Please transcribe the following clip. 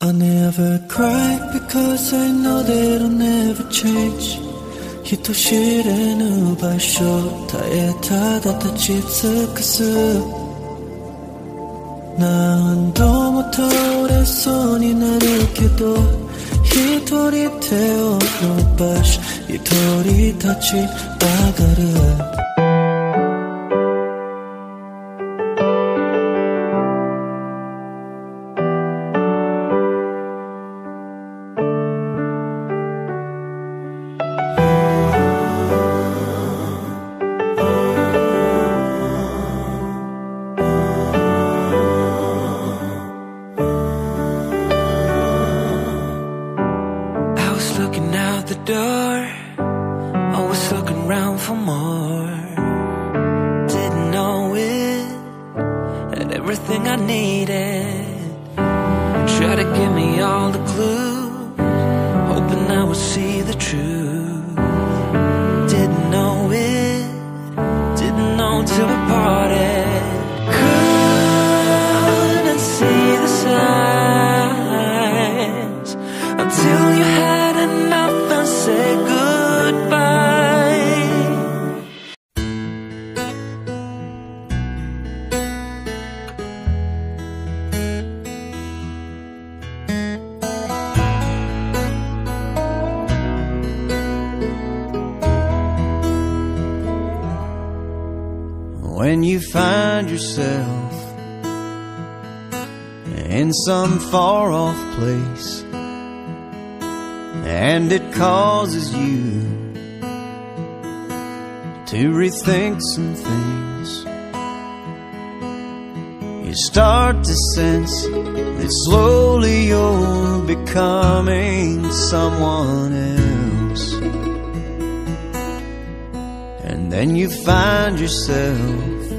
I never cried because I know that I'll never change. 人知れぬ場所耐えただ立ち尽くす何度も倒れそうになるけど一人手を伸ばし一人立ち上がる looking out the door, always looking round for more. Didn't know it, had everything I needed. Try to give me all the clues, hoping I would see the truth. When you find yourself in some far off place and it causes you to rethink some things. You start to sense that slowly you're becoming someone else. And then you find yourself